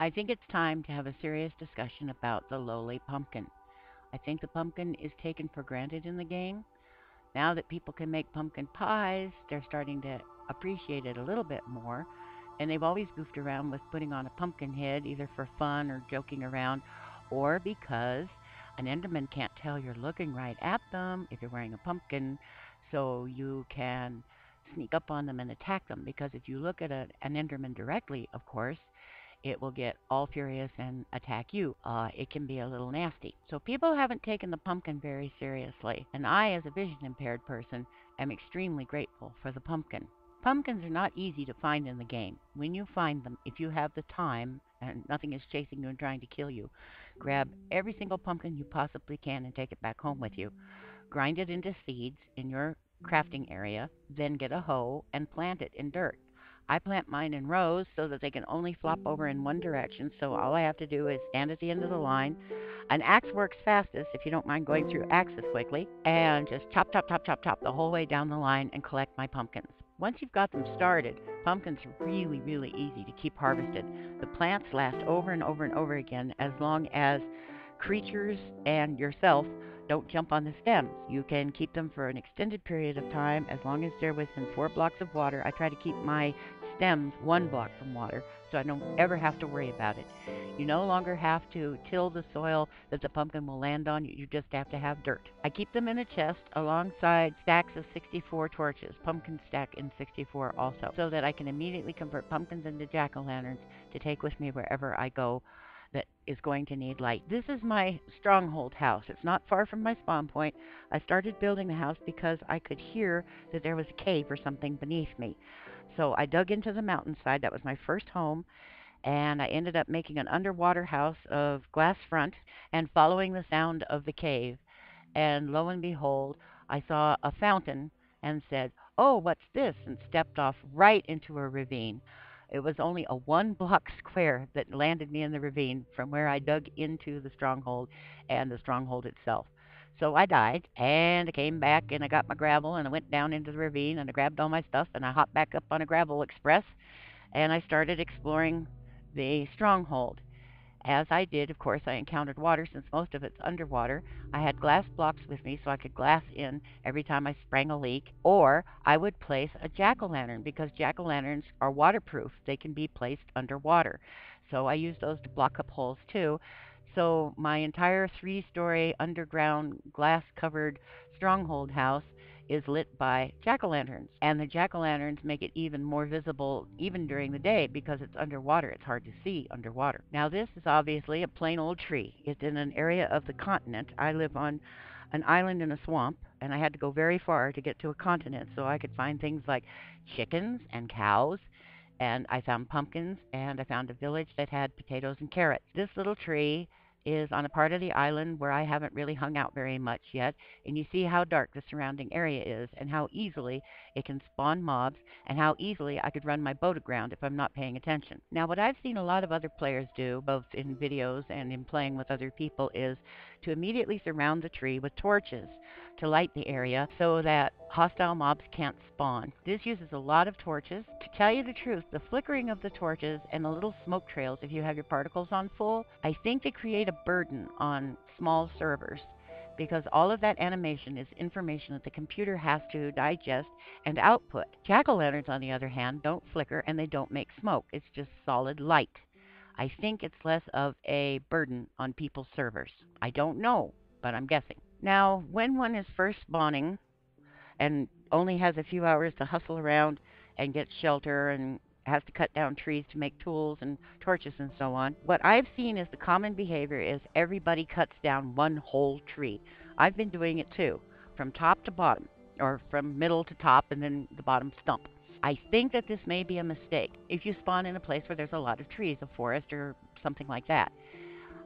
I think it's time to have a serious discussion about the lowly pumpkin. I think the pumpkin is taken for granted in the game. Now that people can make pumpkin pies, they're starting to appreciate it a little bit more. And they've always goofed around with putting on a pumpkin head, either for fun or joking around, or because an Enderman can't tell you're looking right at them if you're wearing a pumpkin, so you can sneak up on them and attack them. Because if you look at a, an Enderman directly, of course, it will get all furious and attack you. Uh, it can be a little nasty. So people haven't taken the pumpkin very seriously, and I, as a vision impaired person, am extremely grateful for the pumpkin. Pumpkins are not easy to find in the game. When you find them, if you have the time and nothing is chasing you and trying to kill you, grab every single pumpkin you possibly can and take it back home with you. Grind it into seeds in your crafting area, then get a hoe and plant it in dirt. I plant mine in rows so that they can only flop over in one direction, so all I have to do is stand at the end of the line. An axe works fastest if you don't mind going through axes quickly, and just chop, chop, chop, chop, chop the whole way down the line and collect my pumpkins. Once you've got them started, pumpkins are really, really easy to keep harvested. The plants last over and over and over again as long as creatures and yourself don't jump on the stems. You can keep them for an extended period of time as long as they're within four blocks of water. I try to keep my stems one block from water so I don't ever have to worry about it. You no longer have to till the soil that the pumpkin will land on. You just have to have dirt. I keep them in a chest alongside stacks of 64 torches, pumpkin stack in 64 also, so that I can immediately convert pumpkins into jack-o'-lanterns to take with me wherever I go that is going to need light. This is my stronghold house. It's not far from my spawn point. I started building the house because I could hear that there was a cave or something beneath me. So I dug into the mountainside. That was my first home. And I ended up making an underwater house of glass front and following the sound of the cave. And lo and behold, I saw a fountain and said, Oh, what's this? and stepped off right into a ravine. It was only a one block square that landed me in the ravine from where I dug into the stronghold and the stronghold itself. So I died, and I came back, and I got my gravel, and I went down into the ravine, and I grabbed all my stuff, and I hopped back up on a gravel express, and I started exploring the stronghold. As I did, of course, I encountered water since most of it's underwater. I had glass blocks with me so I could glass in every time I sprang a leak. Or I would place a jack-o'-lantern because jack-o'-lanterns are waterproof. They can be placed underwater. So I use those to block up holes too. So my entire three-story underground glass-covered stronghold house is lit by jack-o'-lanterns. And the jack-o'-lanterns make it even more visible even during the day because it's underwater. It's hard to see underwater. Now this is obviously a plain old tree. It's in an area of the continent. I live on an island in a swamp and I had to go very far to get to a continent so I could find things like chickens and cows and I found pumpkins and I found a village that had potatoes and carrots. This little tree is on a part of the island where I haven't really hung out very much yet, and you see how dark the surrounding area is, and how easily it can spawn mobs, and how easily I could run my boat aground if I'm not paying attention. Now, what I've seen a lot of other players do, both in videos and in playing with other people, is to immediately surround the tree with torches to light the area so that hostile mobs can't spawn. This uses a lot of torches. To tell you the truth, the flickering of the torches and the little smoke trails if you have your particles on full, I think they create a burden on small servers because all of that animation is information that the computer has to digest and output. Jack-o'-lanterns, on the other hand, don't flicker and they don't make smoke. It's just solid light. I think it's less of a burden on people's servers. I don't know, but I'm guessing. Now, when one is first spawning and only has a few hours to hustle around and get shelter and has to cut down trees to make tools and torches and so on, what I've seen is the common behavior is everybody cuts down one whole tree. I've been doing it too, from top to bottom, or from middle to top and then the bottom stump. I think that this may be a mistake if you spawn in a place where there's a lot of trees, a forest or something like that.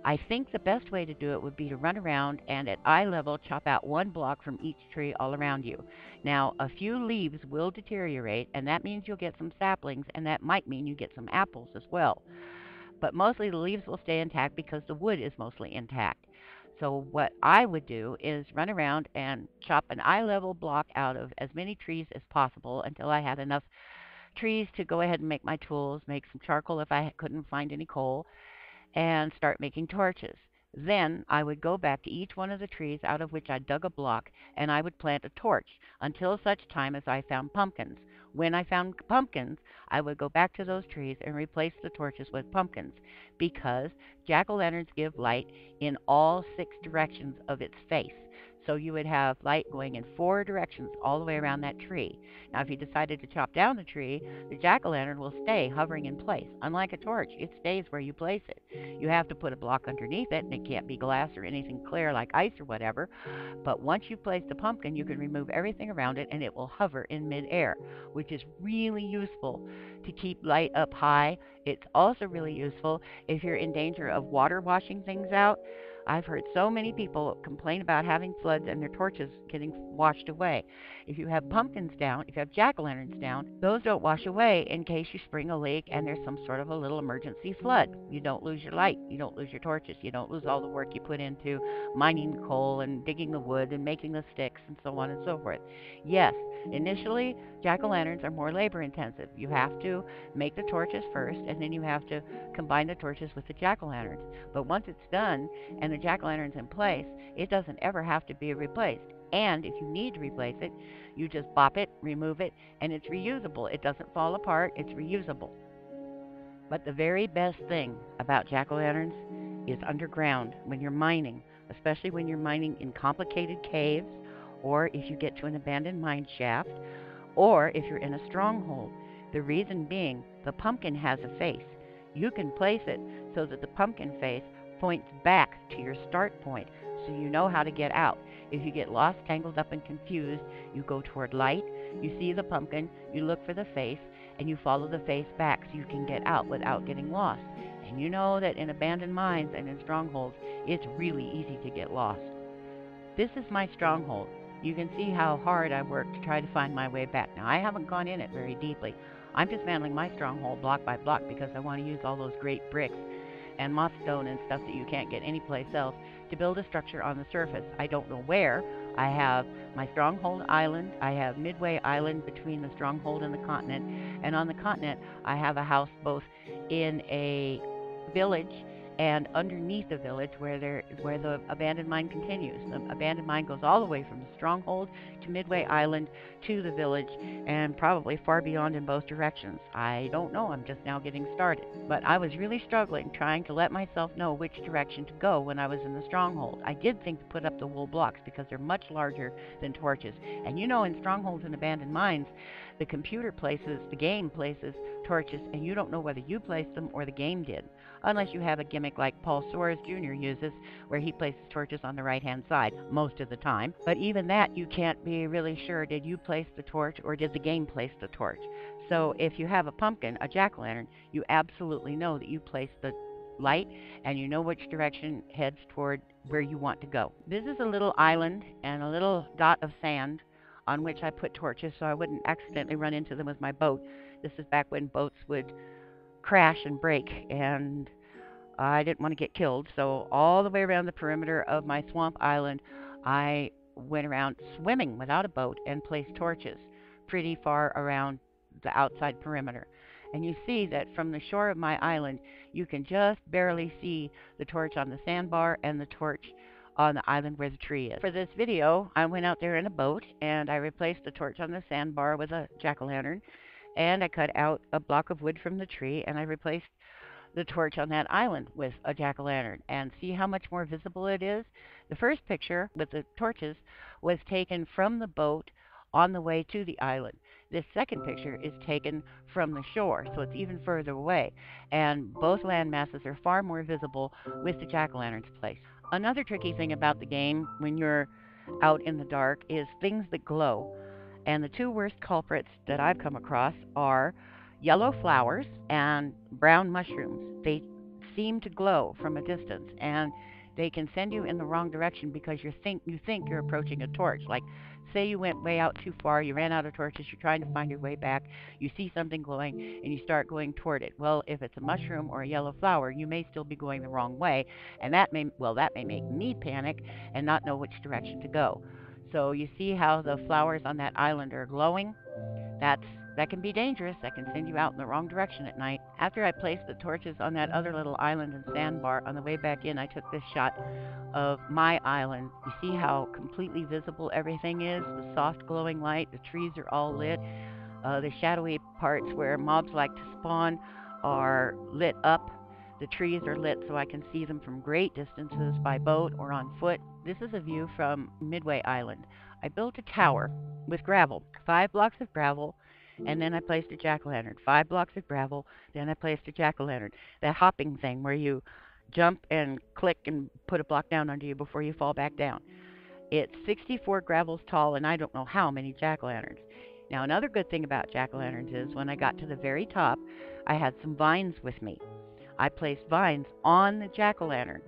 I think the best way to do it would be to run around and at eye level chop out one block from each tree all around you. Now, a few leaves will deteriorate, and that means you'll get some saplings, and that might mean you get some apples as well. But mostly the leaves will stay intact because the wood is mostly intact. So what I would do is run around and chop an eye level block out of as many trees as possible until I had enough trees to go ahead and make my tools, make some charcoal if I couldn't find any coal, and start making torches. Then I would go back to each one of the trees out of which I dug a block, and I would plant a torch until such time as I found pumpkins. When I found pumpkins, I would go back to those trees and replace the torches with pumpkins because jack-o'-lanterns give light in all six directions of its face. So you would have light going in four directions all the way around that tree. Now, if you decided to chop down the tree, the jack-o'-lantern will stay hovering in place. Unlike a torch, it stays where you place it. You have to put a block underneath it, and it can't be glass or anything clear like ice or whatever. But once you've placed the pumpkin, you can remove everything around it, and it will hover in midair, which is really useful to keep light up high. It's also really useful if you're in danger of water washing things out. I've heard so many people complain about having floods and their torches getting washed away. If you have pumpkins down, if you have jack-o'-lanterns down, those don't wash away in case you spring a leak and there's some sort of a little emergency flood. You don't lose your light, you don't lose your torches, you don't lose all the work you put into mining coal and digging the wood and making the sticks and so on and so forth. Yes, initially jack-o'-lanterns are more labor intensive. You have to make the torches first and then you have to combine the torches with the jack-o'-lanterns. But once it's done and the jack-o'-lantern's in place, it doesn't ever have to be replaced. And if you need to replace it, you just bop it, remove it, and it's reusable. It doesn't fall apart, it's reusable. But the very best thing about jack-o'-lanterns is underground when you're mining, especially when you're mining in complicated caves, or if you get to an abandoned mine shaft, or if you're in a stronghold. The reason being, the pumpkin has a face. You can place it so that the pumpkin face points back to your start point so you know how to get out. If you get lost, tangled up, and confused, you go toward light, you see the pumpkin, you look for the face, and you follow the face back so you can get out without getting lost. And you know that in abandoned mines and in strongholds, it's really easy to get lost. This is my stronghold. You can see how hard I work to try to find my way back. Now, I haven't gone in it very deeply. I'm dismantling my stronghold block by block because I want to use all those great bricks and moss stone and stuff that you can't get anyplace else to build a structure on the surface. I don't know where. I have my stronghold island. I have Midway Island between the stronghold and the continent. And on the continent, I have a house both in a village and underneath the village where there where the abandoned mine continues. The abandoned mine goes all the way from the stronghold to Midway Island to the village and probably far beyond in both directions. I don't know, I'm just now getting started. But I was really struggling trying to let myself know which direction to go when I was in the stronghold. I did think to put up the wool blocks because they're much larger than torches. And you know in strongholds and abandoned mines, the computer places, the game places torches, and you don't know whether you placed them or the game did, unless you have a gimmick like Paul Soares Jr. uses, where he places torches on the right-hand side most of the time. But even that, you can't be really sure, did you place the torch or did the game place the torch? So if you have a pumpkin, a jack-o'-lantern, you absolutely know that you placed the light and you know which direction heads toward where you want to go. This is a little island and a little dot of sand on which I put torches so I wouldn't accidentally run into them with my boat. This is back when boats would crash and break, and I didn't want to get killed. So all the way around the perimeter of my swamp island, I went around swimming without a boat and placed torches pretty far around the outside perimeter. And you see that from the shore of my island, you can just barely see the torch on the sandbar and the torch on the island where the tree is. For this video, I went out there in a boat and I replaced the torch on the sandbar with a jack-o'-lantern and I cut out a block of wood from the tree and I replaced the torch on that island with a jack-o'-lantern and see how much more visible it is. The first picture with the torches was taken from the boat on the way to the island. This second picture is taken from the shore, so it's even further away, and both land masses are far more visible with the jack-o'-lanterns placed. Another tricky thing about the game when you're out in the dark is things that glow. And the two worst culprits that I've come across are yellow flowers and brown mushrooms. They seem to glow from a distance and they can send you in the wrong direction because you think you think you're approaching a torch. Like say you went way out too far, you ran out of torches, you're trying to find your way back, you see something glowing, and you start going toward it. Well, if it's a mushroom or a yellow flower, you may still be going the wrong way, and that may, well, that may make me panic and not know which direction to go. So you see how the flowers on that island are glowing? That's that can be dangerous. That can send you out in the wrong direction at night. After I placed the torches on that other little island and sandbar, on the way back in, I took this shot of my island. You see how completely visible everything is? The soft glowing light, the trees are all lit. Uh, the shadowy parts where mobs like to spawn are lit up. The trees are lit so I can see them from great distances by boat or on foot. This is a view from Midway Island. I built a tower with gravel, five blocks of gravel, and then I placed a jack-o'-lantern. Five blocks of gravel, then I placed a jack-o'-lantern. That hopping thing where you jump and click and put a block down under you before you fall back down. It's 64 gravels tall, and I don't know how many jack-o'-lanterns. Now, another good thing about jack-o'-lanterns is when I got to the very top, I had some vines with me. I placed vines on the jack-o'-lantern,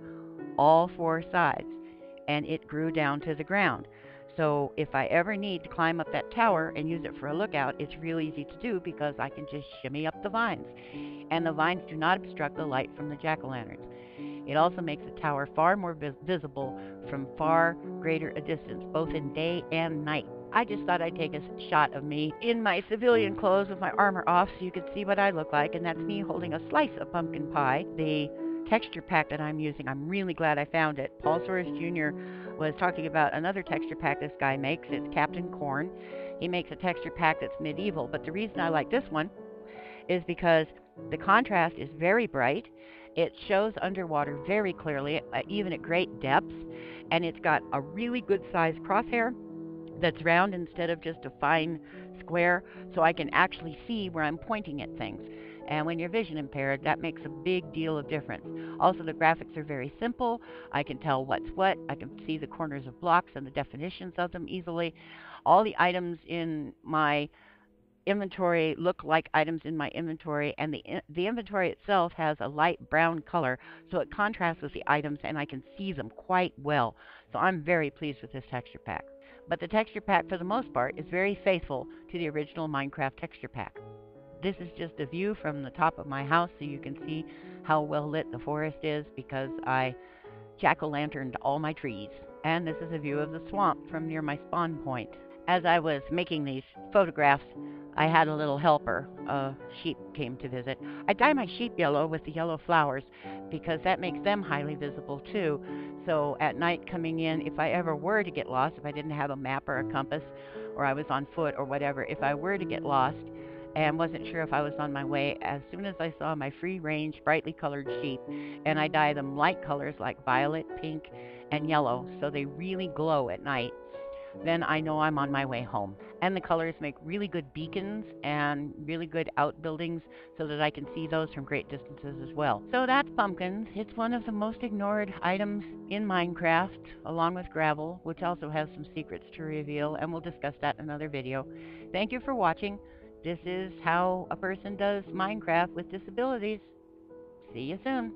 all four sides, and it grew down to the ground. So if I ever need to climb up that tower and use it for a lookout, it's real easy to do because I can just shimmy up the vines. And the vines do not obstruct the light from the jack-o'-lanterns. It also makes the tower far more vis visible from far greater a distance, both in day and night. I just thought I'd take a shot of me in my civilian clothes with my armor off so you could see what I look like, and that's me holding a slice of pumpkin pie. The texture pack that I'm using, I'm really glad I found it. Paul Soares Jr was talking about another texture pack this guy makes. It's Captain Corn. He makes a texture pack that's medieval, but the reason I like this one is because the contrast is very bright. It shows underwater very clearly, uh, even at great depths, and it's got a really good sized crosshair that's round instead of just a fine square, so I can actually see where I'm pointing at things. And when you're vision impaired, that makes a big deal of difference. Also, the graphics are very simple. I can tell what's what. I can see the corners of blocks and the definitions of them easily. All the items in my inventory look like items in my inventory and the the inventory itself has a light brown color so it contrasts with the items and I can see them quite well so I'm very pleased with this texture pack but the texture pack for the most part is very faithful to the original Minecraft texture pack this is just a view from the top of my house so you can see how well lit the forest is because I jack-o'-lanterned all my trees. And this is a view of the swamp from near my spawn point. As I was making these photographs, I had a little helper. A sheep came to visit. I dye my sheep yellow with the yellow flowers because that makes them highly visible too. So at night coming in, if I ever were to get lost, if I didn't have a map or a compass, or I was on foot or whatever, if I were to get lost, and wasn't sure if I was on my way as soon as I saw my free range, brightly colored sheep, and I dye them light colors like violet, pink, and yellow so they really glow at night. Then I know I'm on my way home. And the colors make really good beacons and really good outbuildings so that I can see those from great distances as well. So that's pumpkins. It's one of the most ignored items in Minecraft, along with gravel, which also has some secrets to reveal, and we'll discuss that in another video. Thank you for watching. This is how a person does Minecraft with disabilities. See you soon.